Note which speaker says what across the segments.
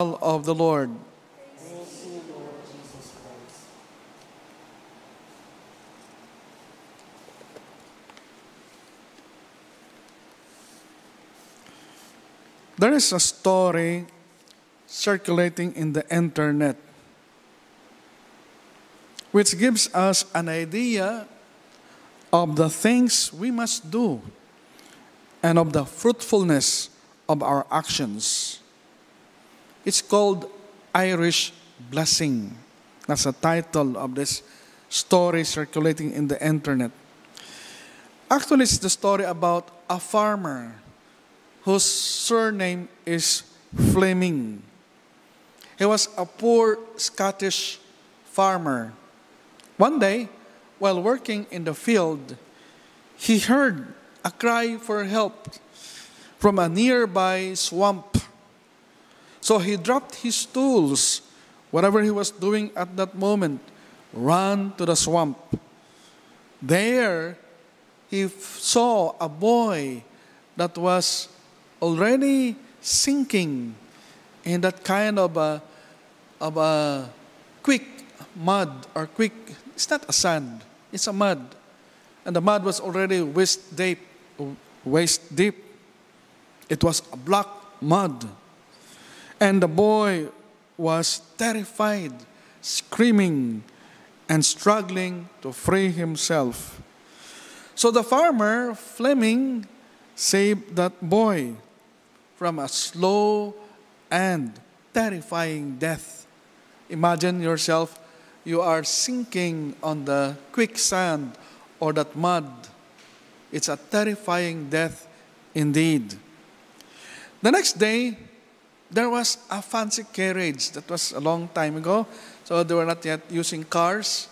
Speaker 1: of the Lord. There is a story circulating in the internet which gives us an idea of the things we must do and of the fruitfulness of our actions. It's called Irish Blessing. That's the title of this story circulating in the internet. Actually, it's the story about a farmer whose surname is Fleming. He was a poor Scottish farmer. One day, while working in the field, he heard a cry for help from a nearby swamp. So he dropped his tools, whatever he was doing at that moment, ran to the swamp. There, he saw a boy that was already sinking in that kind of a, of a quick mud or quick, it's not a sand, it's a mud. And the mud was already waist deep, waist deep. It was a black mud. And the boy was terrified, screaming and struggling to free himself. So the farmer, Fleming, saved that boy from a slow and terrifying death. Imagine yourself, you are sinking on the quicksand or that mud. It's a terrifying death indeed. The next day, there was a fancy carriage. That was a long time ago. So they were not yet using cars.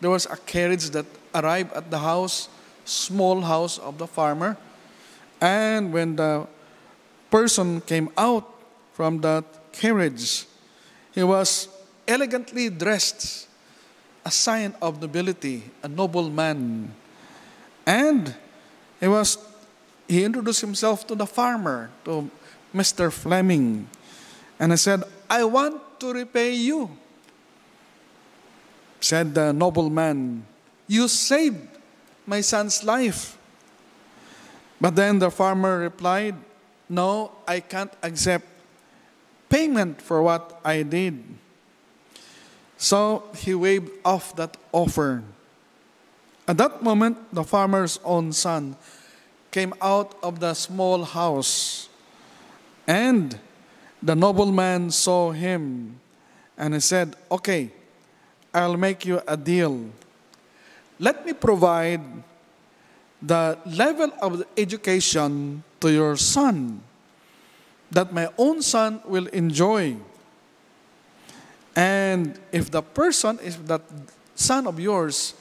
Speaker 1: There was a carriage that arrived at the house, small house of the farmer. And when the person came out from that carriage, he was elegantly dressed, a sign of nobility, a noble man. And he was he introduced himself to the farmer, to Mr. Fleming. And I said, I want to repay you. Said the nobleman, You saved my son's life. But then the farmer replied, No, I can't accept payment for what I did. So he waved off that offer. At that moment, the farmer's own son came out of the small house, and the nobleman saw him, and he said, Okay, I'll make you a deal. Let me provide the level of education to your son that my own son will enjoy. And if the person, if that son of yours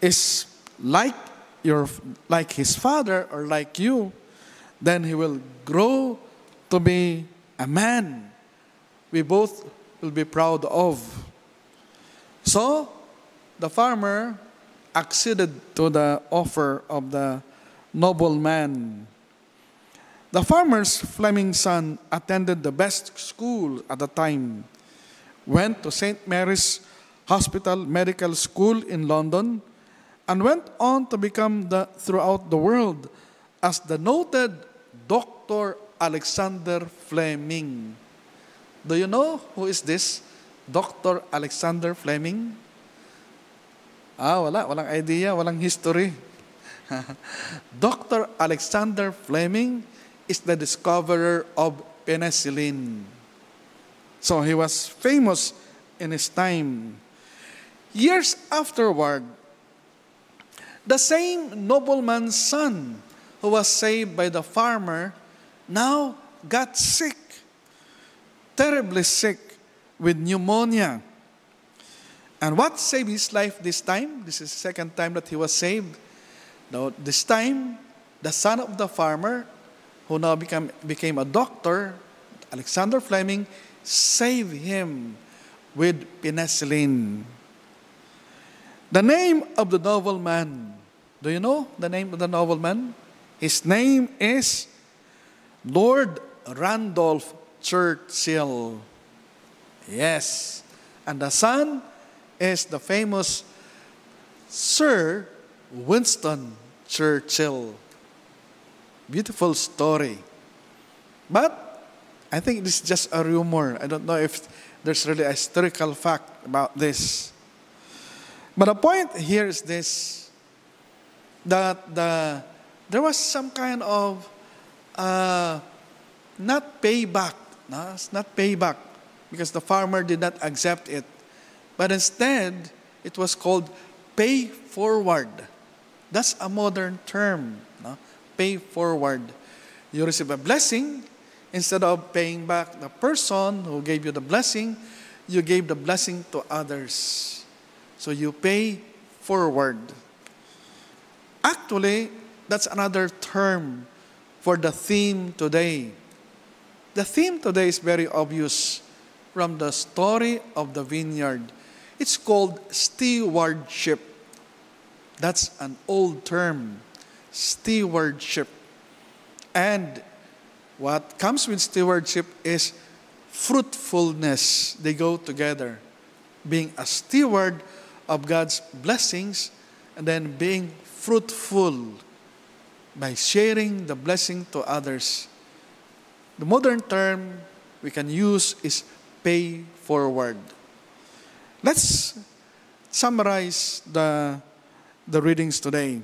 Speaker 1: is like your like his father or like you, then he will grow to be a man we both will be proud of. So the farmer acceded to the offer of the nobleman. The farmer's Fleming son attended the best school at the time, went to St. Mary's Hospital Medical School in London, and went on to become the, throughout the world as the noted Dr. Alexander Fleming. Do you know who is this? Dr. Alexander Fleming? Ah, wala. Walang idea, walang history. Dr. Alexander Fleming is the discoverer of penicillin. So he was famous in his time. Years afterward, the same nobleman's son who was saved by the farmer now got sick, terribly sick with pneumonia. And what saved his life this time? This is the second time that he was saved. Now, this time, the son of the farmer, who now became, became a doctor, Alexander Fleming, saved him with penicillin. The name of the nobleman, do you know the name of the nobleman? His name is Lord Randolph Churchill. Yes. And the son is the famous Sir Winston Churchill. Beautiful story. But I think this is just a rumor. I don't know if there's really a historical fact about this. But the point here is this that the, there was some kind of uh, not payback. No, it's not payback because the farmer did not accept it. But instead, it was called pay forward. That's a modern term. No? Pay forward. You receive a blessing, instead of paying back the person who gave you the blessing, you gave the blessing to others. So you pay forward. Actually, that's another term for the theme today. The theme today is very obvious from the story of the vineyard. It's called stewardship. That's an old term, stewardship. And what comes with stewardship is fruitfulness. They go together. Being a steward of God's blessings and then being fruitful by sharing the blessing to others. The modern term we can use is pay forward. Let's summarize the, the readings today.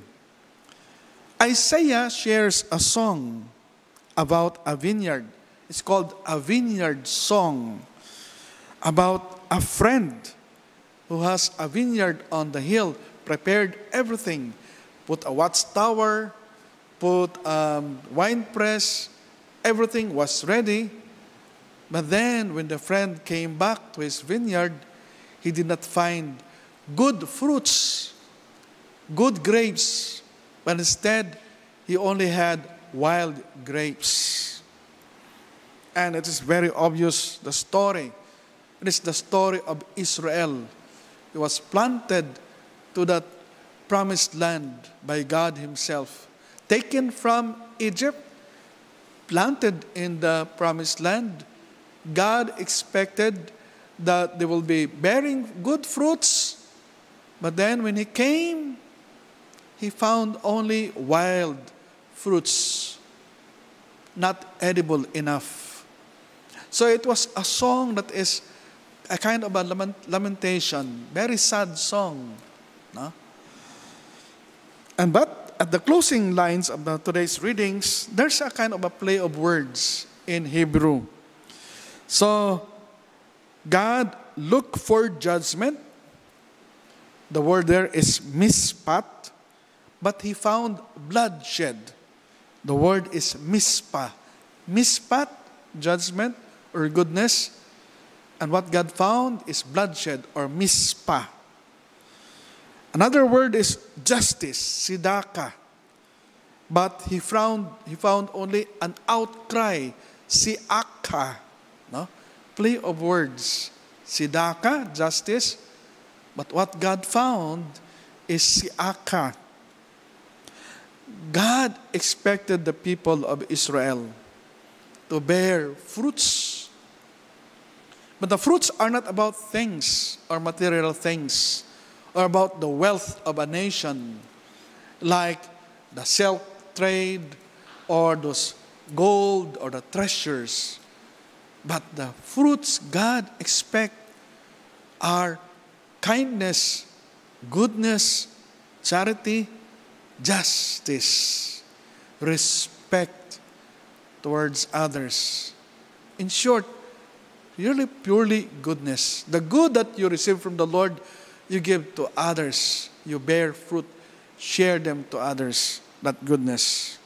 Speaker 1: Isaiah shares a song about a vineyard. It's called a vineyard song about a friend who has a vineyard on the hill, prepared everything, put a watchtower, put a wine press, everything was ready. But then when the friend came back to his vineyard, he did not find good fruits, good grapes, but instead he only had wild grapes. And it is very obvious the story. It is the story of Israel. He was planted to that promised land by God Himself, taken from Egypt, planted in the promised land. God expected that they will be bearing good fruits, but then when He came, He found only wild fruits, not edible enough. So it was a song that is a kind of a lamentation, very sad song. No? And but at the closing lines of today's readings, there's a kind of a play of words in Hebrew. So God looked for judgment. The word there is mispat, but he found bloodshed. The word is mispa. Mispat, judgment or goodness. And what God found is bloodshed or mispa. Another word is justice, sidaka. But he found, he found only an outcry, siaka. No? Play of words. Sidaka, justice. But what God found is siaka, God expected the people of Israel to bear fruits. But the fruits are not about things or material things or about the wealth of a nation like the silk trade or those gold or the treasures. But the fruits God expects are kindness, goodness, charity, justice, respect towards others. In short, really purely goodness. The good that you receive from the Lord, you give to others. You bear fruit, share them to others, that goodness.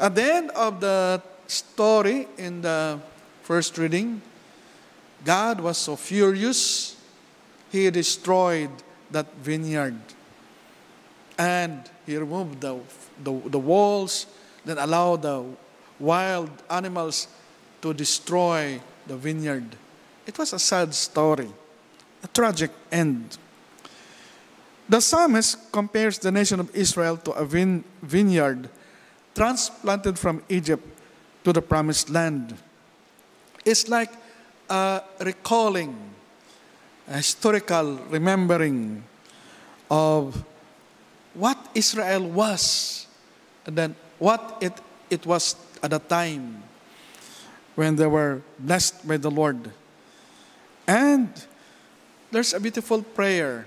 Speaker 1: At the end of the story in the first reading, God was so furious, He destroyed that vineyard and he removed the, the, the walls, then allowed the wild animals to destroy the vineyard. It was a sad story, a tragic end. The psalmist compares the nation of Israel to a vine- vineyard transplanted from Egypt to the promised land. It's like a recalling, a historical remembering of what Israel was and then what it, it was at the time when they were blessed by the Lord. And there's a beautiful prayer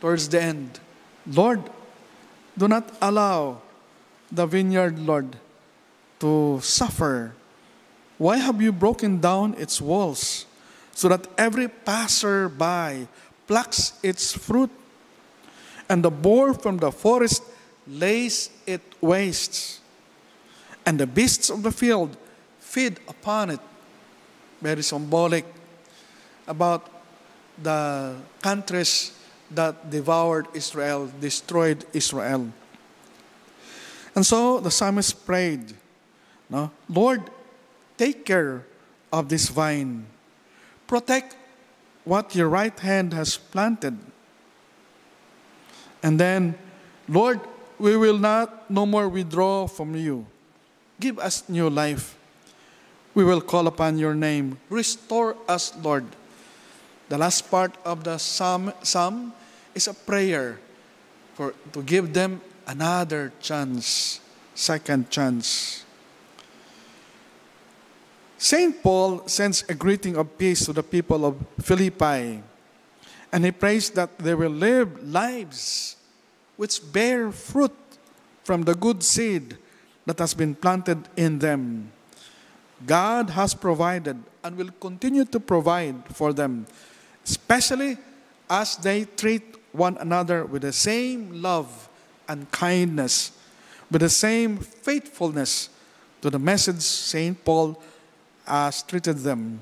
Speaker 1: towards the end Lord, do not allow the vineyard, Lord, to suffer. Why have you broken down its walls so that every passer-by plucks its fruit and the boar from the forest lays it waste and the beasts of the field feed upon it? Very symbolic about the countries that devoured Israel, destroyed Israel. And so the psalmist prayed, no? Lord, take care of this vine. Protect what your right hand has planted. And then, Lord, we will not no more withdraw from you. Give us new life. We will call upon your name. Restore us, Lord. The last part of the psalm, psalm is a prayer for to give them another chance, second chance. St. Paul sends a greeting of peace to the people of Philippi, and he prays that they will live lives which bear fruit from the good seed that has been planted in them. God has provided and will continue to provide for them, especially as they treat one another with the same love and kindness, with the same faithfulness to the message St. Paul has treated them,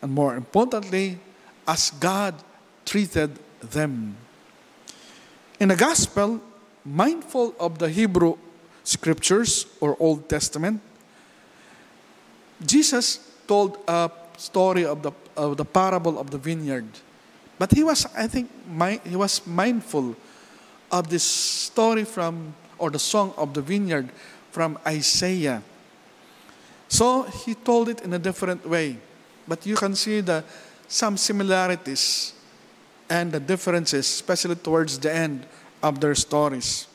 Speaker 1: and more importantly, as God treated them. In the Gospel, mindful of the Hebrew scriptures or Old Testament, Jesus told a story of the, of the parable of the vineyard. But he was, I think, he was mindful of this story from, or the song of the vineyard from Isaiah. So he told it in a different way. But you can see the, some similarities and the differences, especially towards the end of their stories.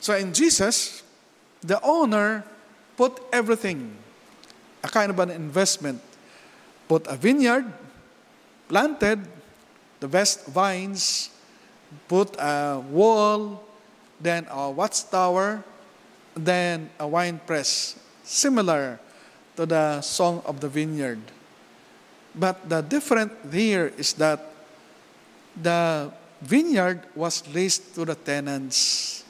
Speaker 1: So in Jesus, the owner put everything, a kind of an investment, put a vineyard, planted, the best vines, put a wall, then a watchtower, then a wine press, similar to the song of the vineyard. But the different here is that the vineyard was leased to the tenants.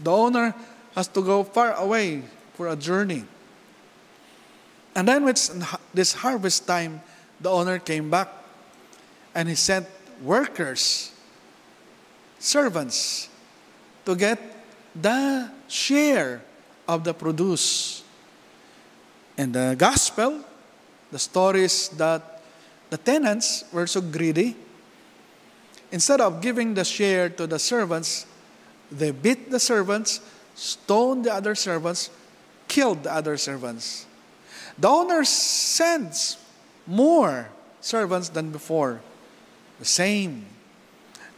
Speaker 1: The owner has to go far away for a journey. And then with this harvest time, the owner came back and he sent workers, servants, to get the share of the produce. In the gospel, the story is that the tenants were so greedy. Instead of giving the share to the servants, they beat the servants, stoned the other servants, killed the other servants. The owner sends more servants than before the same.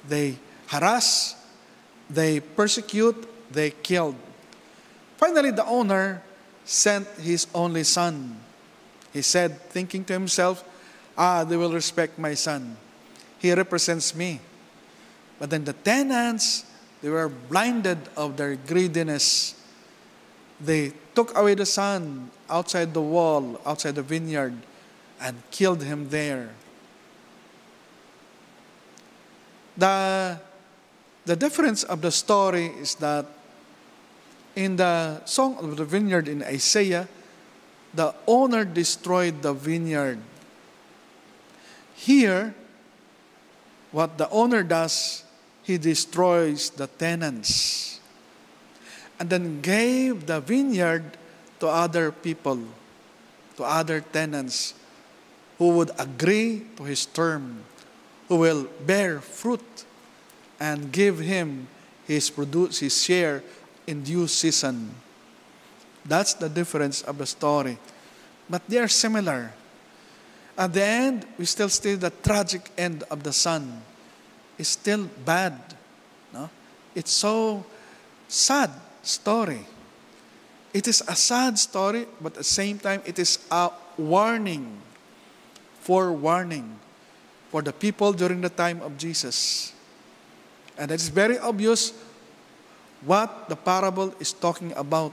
Speaker 1: They harass, they persecute, they killed. Finally, the owner sent his only son. He said, thinking to himself, Ah, they will respect my son. He represents me. But then the tenants, they were blinded of their greediness. They took away the son outside the wall, outside the vineyard, and killed him there. The, the difference of the story is that in the Song of the Vineyard in Isaiah, the owner destroyed the vineyard. Here, what the owner does, he destroys the tenants and then gave the vineyard to other people, to other tenants who would agree to his term who will bear fruit and give him his produce, his share in due season. That's the difference of the story. But they are similar. At the end, we still see the tragic end of the son. It's still bad. No? It's so sad story. It is a sad story, but at the same time, it is a warning, for warning for the people during the time of Jesus. And it is very obvious what the parable is talking about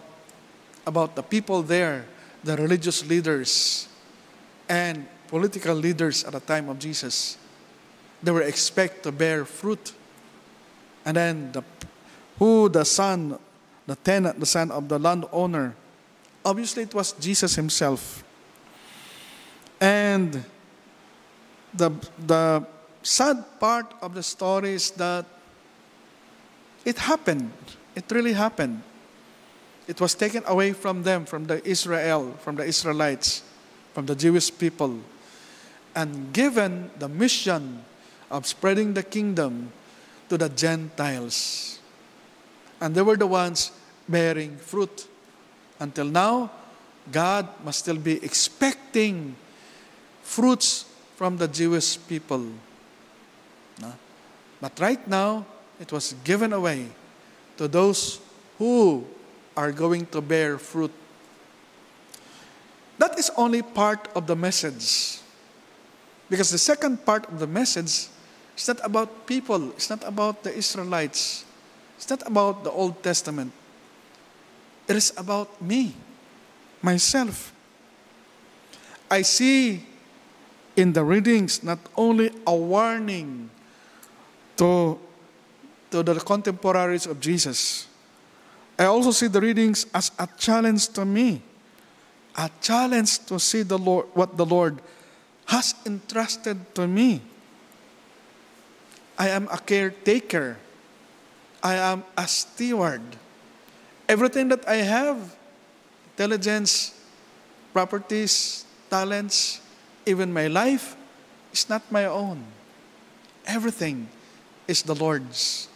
Speaker 1: about the people there, the religious leaders and political leaders at the time of Jesus. They were expected to bear fruit. And then the, who the son, the tenant, the son of the landowner, obviously it was Jesus himself. And the, the sad part of the story is that it happened. It really happened. It was taken away from them, from the Israel, from the Israelites, from the Jewish people, and given the mission of spreading the kingdom to the Gentiles. And they were the ones bearing fruit. Until now, God must still be expecting fruits from the Jewish people. But right now, it was given away to those who are going to bear fruit. That is only part of the message. Because the second part of the message is not about people, it's not about the Israelites, it's not about the Old Testament. It is about me, myself. I see in the readings not only a warning to to the contemporaries of Jesus. I also see the readings as a challenge to me, a challenge to see the Lord, what the Lord has entrusted to me. I am a caretaker. I am a steward. Everything that I have, intelligence, properties, talents, even my life, is not my own. Everything is the Lord's.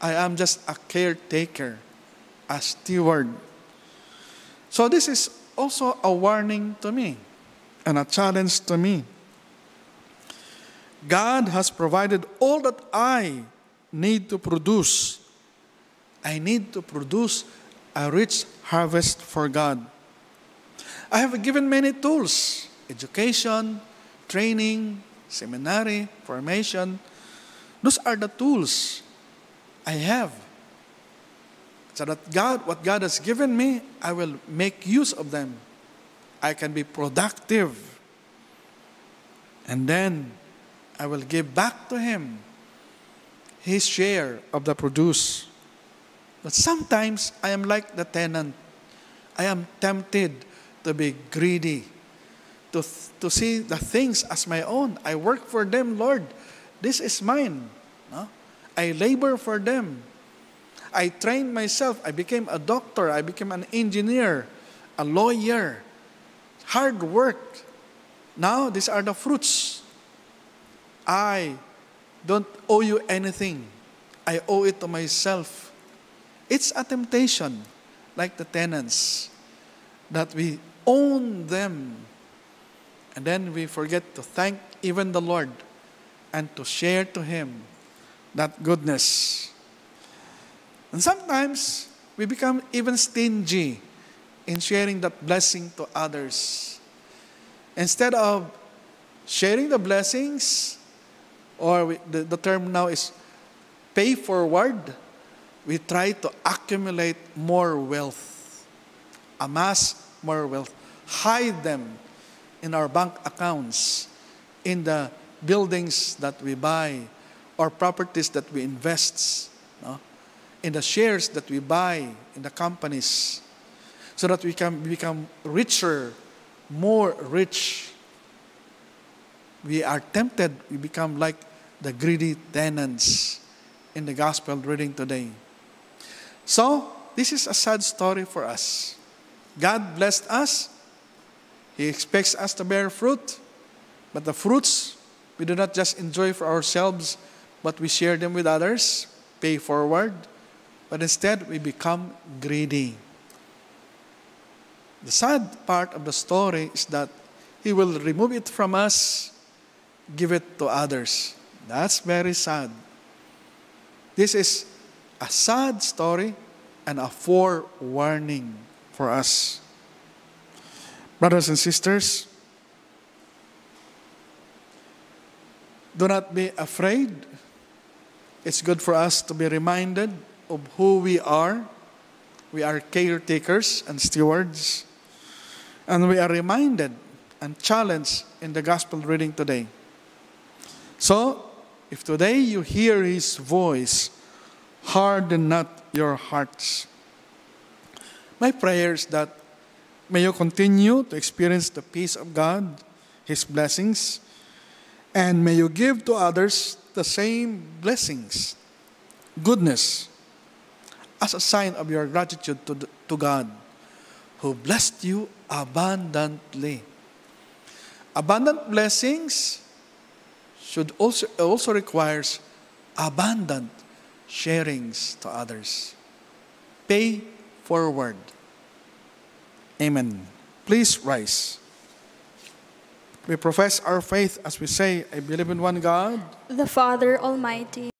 Speaker 1: I am just a caretaker, a steward. So, this is also a warning to me and a challenge to me. God has provided all that I need to produce. I need to produce a rich harvest for God. I have given many tools education, training, seminary, formation. Those are the tools I have. So that God, what God has given me, I will make use of them. I can be productive. And then I will give back to Him His share of the produce. But sometimes I am like the tenant. I am tempted to be greedy, to, to see the things as my own. I work for them, Lord. This is mine. No? I labor for them. I trained myself. I became a doctor. I became an engineer, a lawyer. Hard work. Now, these are the fruits. I don't owe you anything. I owe it to myself. It's a temptation, like the tenants, that we own them. And then we forget to thank even the Lord and to share to Him that goodness. And sometimes we become even stingy in sharing that blessing to others. Instead of sharing the blessings, or the, the term now is pay forward, we try to accumulate more wealth, amass more wealth, hide them in our bank accounts, in the buildings that we buy, or properties that we invest, no? in the shares that we buy in the companies, so that we can become richer, more rich. We are tempted, we become like the greedy tenants in the gospel reading today. So, this is a sad story for us. God blessed us. He expects us to bear fruit, but the fruits we do not just enjoy for ourselves, but we share them with others, pay forward, but instead we become greedy. The sad part of the story is that He will remove it from us, give it to others. That's very sad. This is a sad story and a forewarning for us. Brothers and sisters, do not be afraid. It's good for us to be reminded of who we are. We are caretakers and stewards. And we are reminded and challenged in the gospel reading today. So, if today you hear his voice, harden not your hearts. My prayer is that may you continue to experience the peace of God, his blessings, and may you give to others the same blessings, goodness, as a sign of your gratitude to, to God, who blessed you abundantly. Abundant blessings should also, also requires abundant sharings to others. Pay forward. Amen. Please rise. We profess our faith as we say, I believe in one God,
Speaker 2: the Father Almighty,